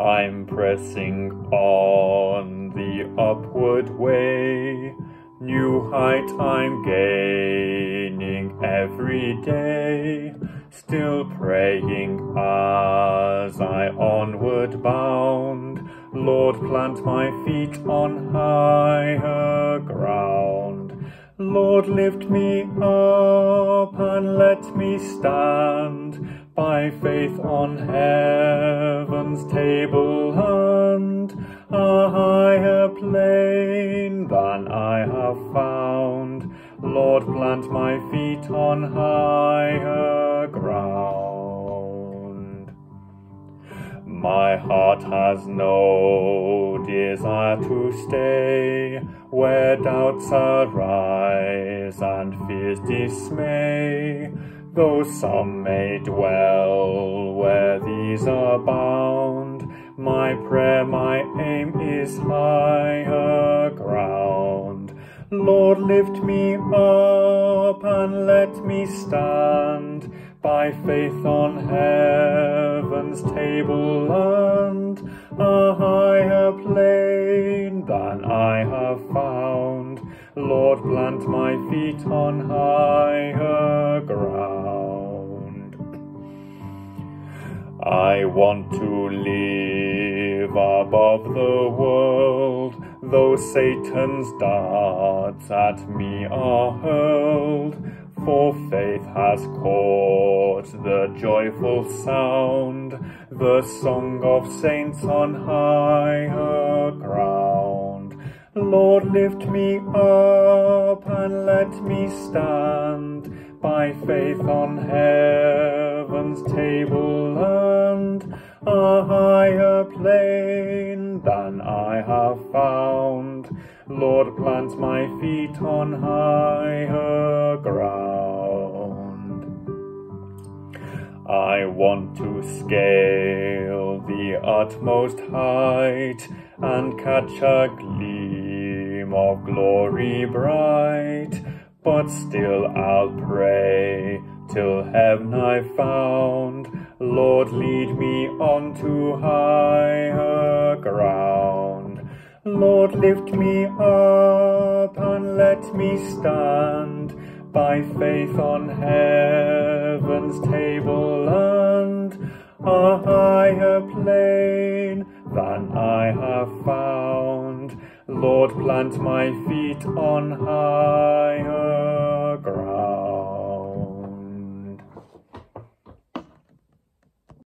I'm pressing on the upward way. New height I'm gaining every day. Still praying as I onward bound. Lord, plant my feet on higher ground. Lord, lift me up and let me stand by faith on heaven's tableland a higher plane than I have found. Lord, plant my feet on higher ground. My heart has no desire to stay where doubts arise and fears dismay. Though some may dwell where these are bound, my prayer, my aim is higher ground. Lord, lift me up and let me stand by faith on heaven's tableland a higher plane than I have found. Lord, plant my feet on higher ground. I want to live above the world, though Satan's darts at me are hurled. For faith has caught the joyful sound, the song of saints on higher ground. Lord, lift me up and let me stand by faith on heaven's table a higher plane than I have found. Lord, plant my feet on higher ground. I want to scale the utmost height and catch a gleam of glory bright, but still I'll pray till heaven I found. Lord, lead me on to higher ground. Lord, lift me up and let me stand by faith on heaven's tableland a higher plane than I have found. Lord, plant my feet on higher.